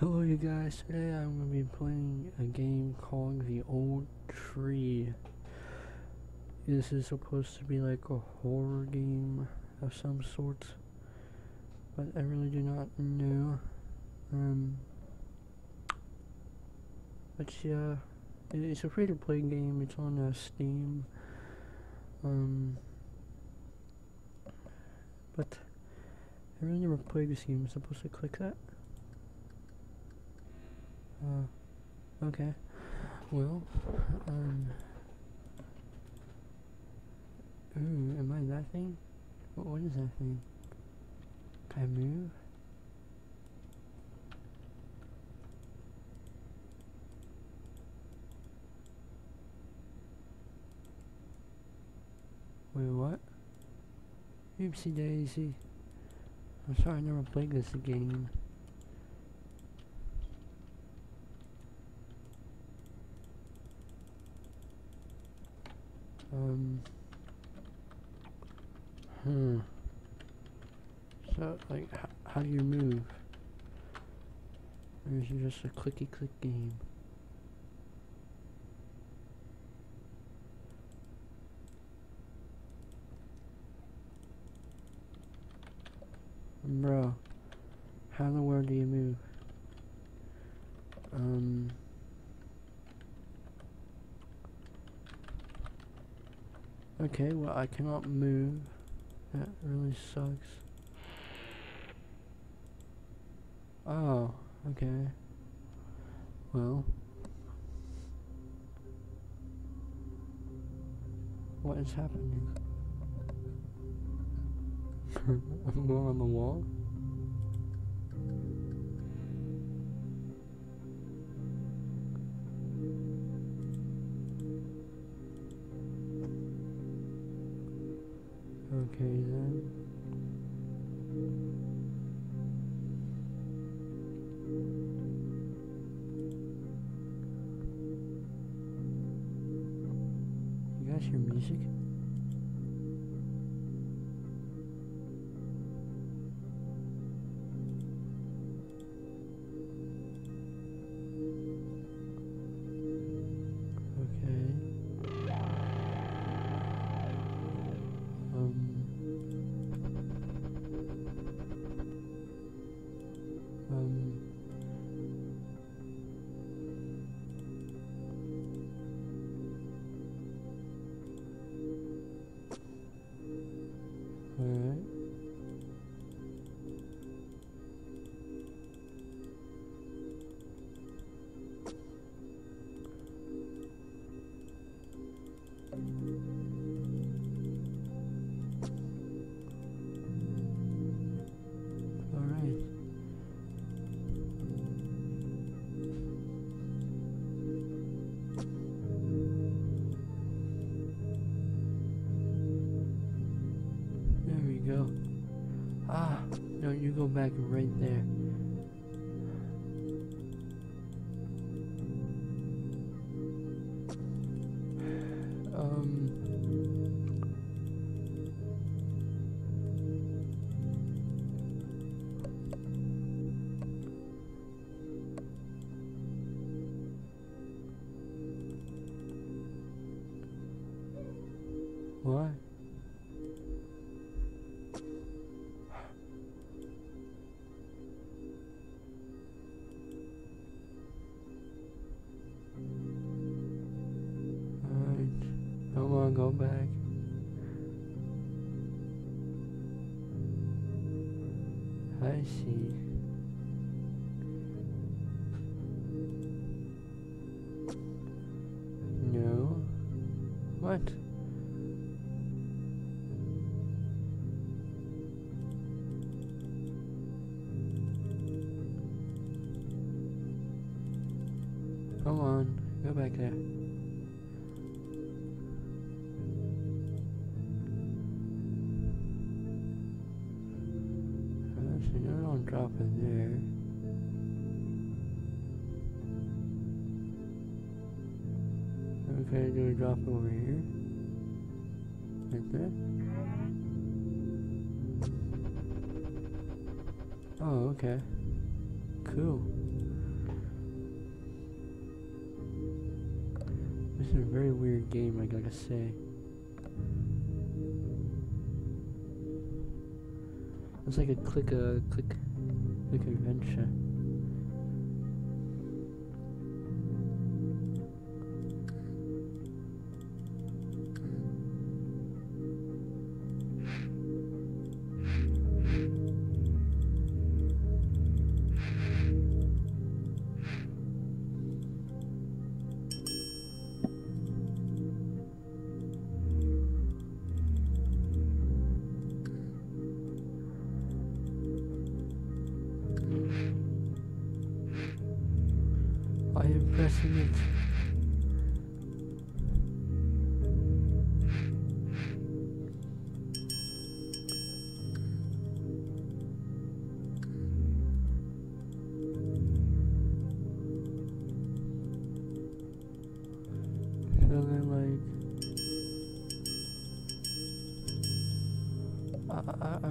Hello you guys, today I'm going to be playing a game called The Old Tree. This is supposed to be like a horror game of some sort, but I really do not know. Um, but yeah, it's a free to play game, it's on uh, Steam. Um, but I really never played this game, I'm supposed to click that? Uh, okay. Well, um. Ooh, am I that thing? What, what is that thing? Can I move? Wait, what? Oopsie daisy. I'm sorry I never played this game. Um. Hmm. So, like, how do you move? Or is it just a clicky click game? Bro, how the world do you move? Um. Okay, well I cannot move. That really sucks. Oh, okay. Well. What is happening? I'm more on the wall? Go back right there. I see. Okay, do a drop over here. Like that. Oh, okay. Cool. This is a very weird game, I gotta say. It's like a click a click click adventure.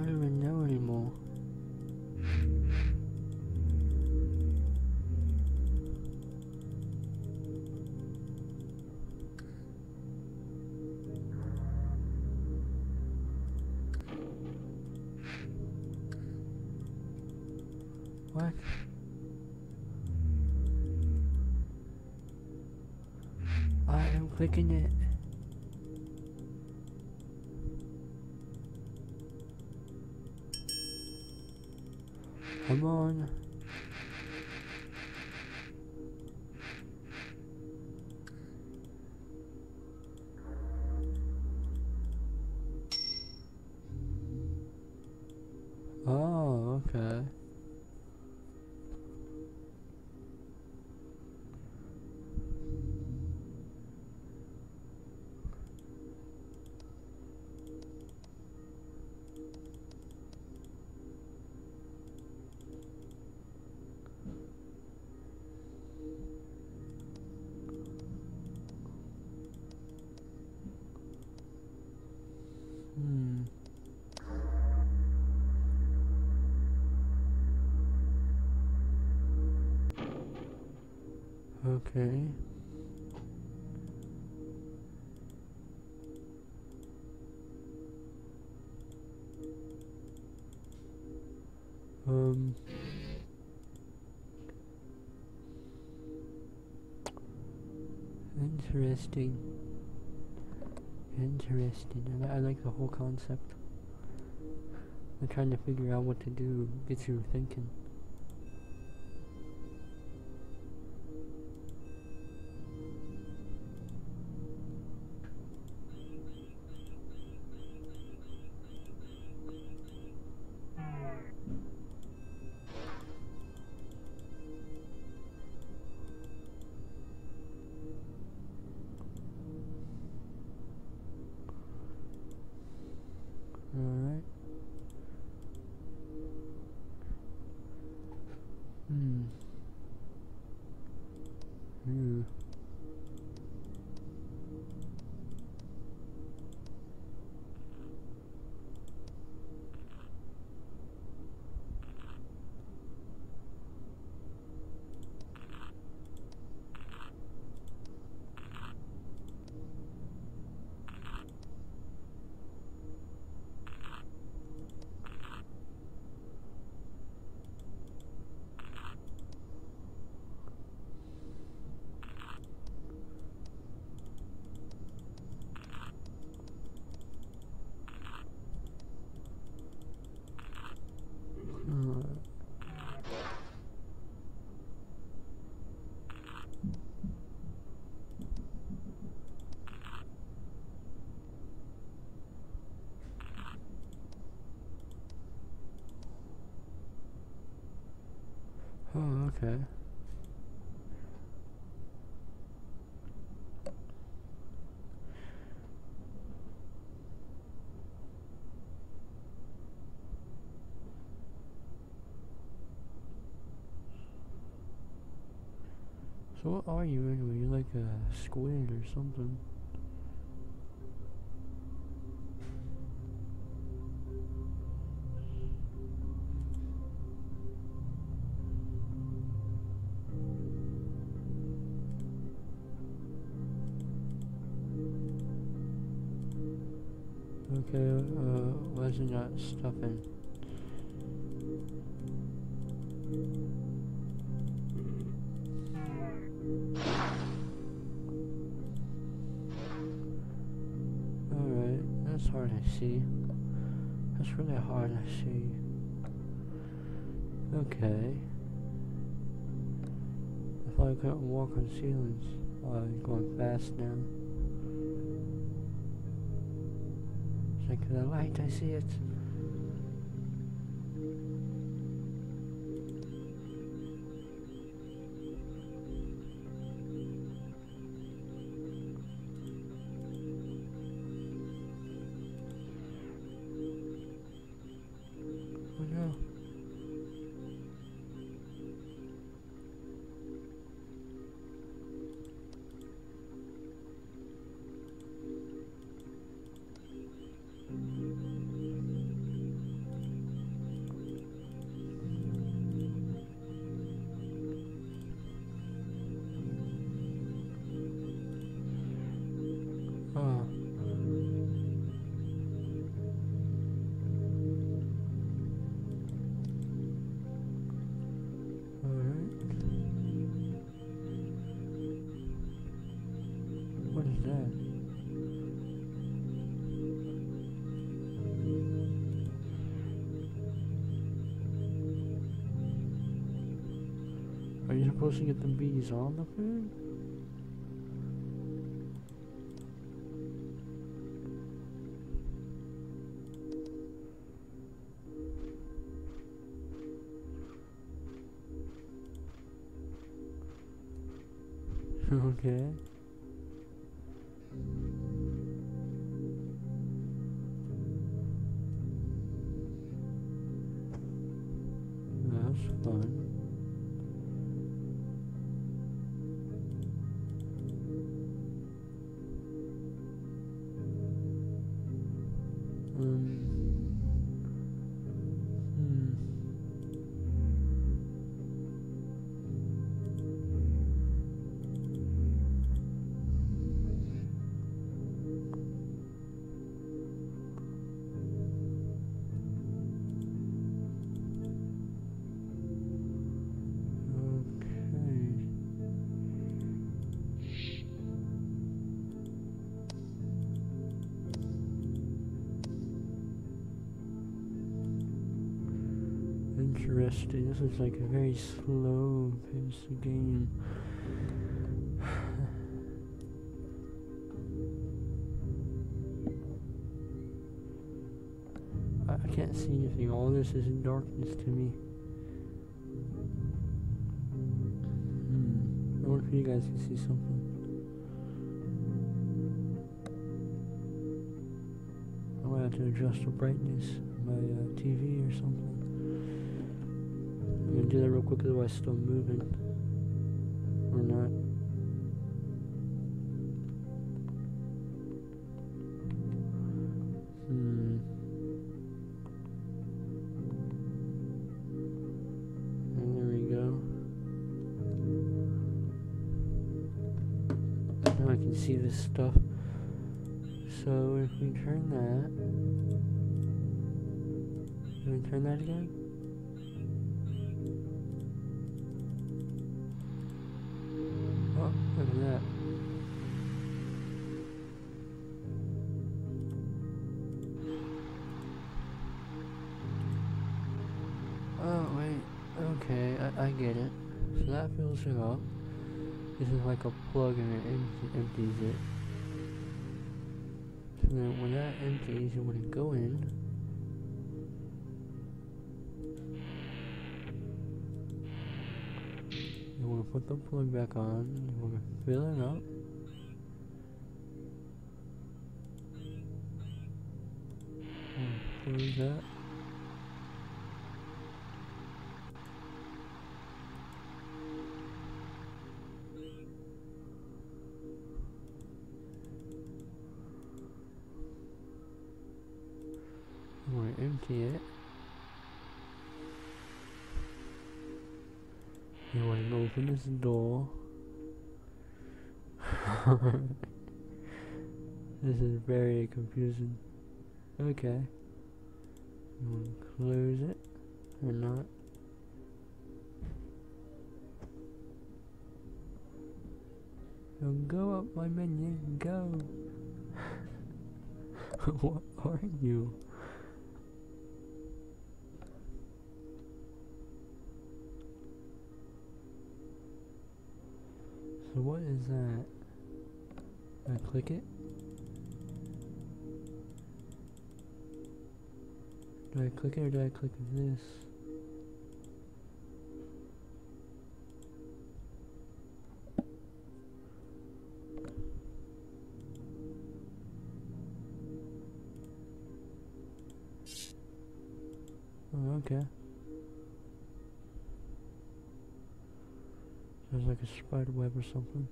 Don't even know anymore. What? I am clicking it. Come on. Okay. Um. Interesting. Interesting. I, I like the whole concept. I'm trying to figure out what to do, get you thinking. Oh, okay. So what are you anyway? You're like a squid or something. Why is it not stuffing? Alright, that's hard to see. That's really hard to see. Okay. I thought I couldn't walk on ceilings. I'm going fast now. The light, I see it. Supposed to get the bees on the food? okay. Interesting. This is like a very slow paced game. I, I can't see anything. All this is in darkness to me. Hmm. I wonder if you guys can see something. I might have to adjust the brightness of my uh, TV or something. I'm gonna do that real quick, otherwise it's still moving. Or not. Hmm. And there we go. Now I can see this stuff. So if we turn that, do we turn that again? Look at that. Oh wait, okay, I, I get it. So that fills it up. This is like a plug and it empty, empties it. So then when that empties, you want to go in. You want to put the plug back on. You want to fill it up. And Close that. You want to empty it. Open this door. this is very confusing. Okay. Close it or not. Go up my menu, go. what are you? So what is that? I click it? Do I click it or do I click this? Spider web or something.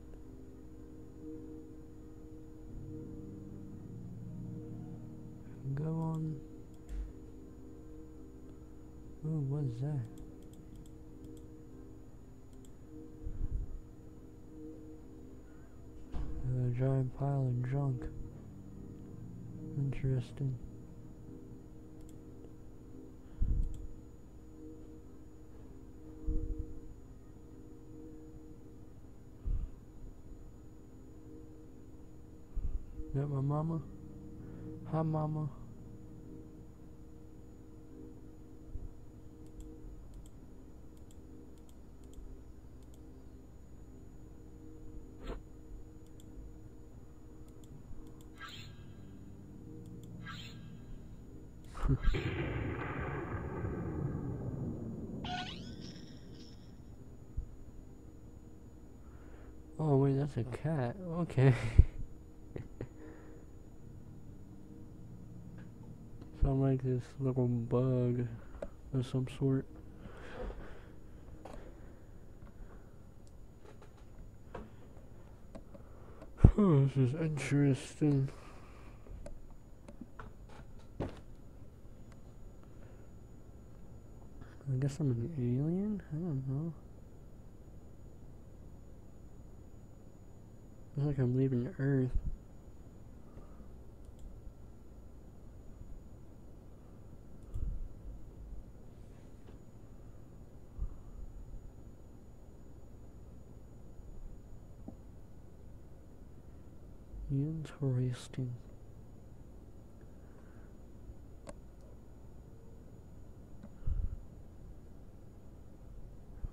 Go on. Ooh, what is that? A giant pile of junk. Interesting. That my mama? Hi, mama. oh wait, that's a cat. Okay. Like this little bug of some sort. Oh, this is interesting. I guess I'm an alien? I don't know. Looks like I'm leaving Earth. Interesting.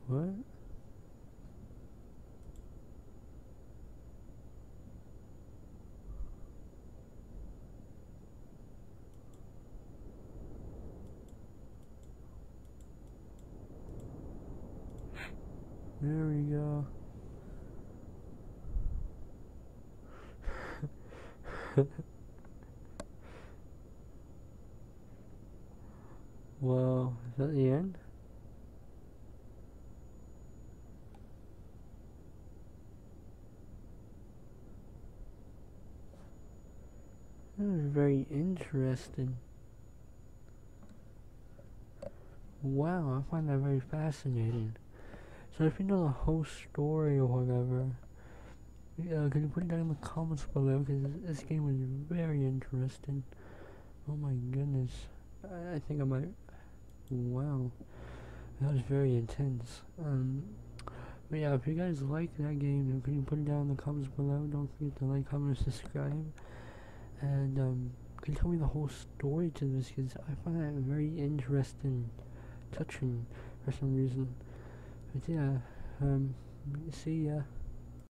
What? There we go. well, is that the end? That was very interesting. Wow, I find that very fascinating. So if you know the whole story or whatever, yeah, can you put it down in the comments below? Because this game was very interesting. Oh my goodness. I, I think I might... Wow. That was very intense. Um, but yeah, if you guys like that game, then can you put it down in the comments below? Don't forget to like, comment, and subscribe. And, um, can you tell me the whole story to this? Because I find that very interesting, touching for some reason. But yeah, um, see ya.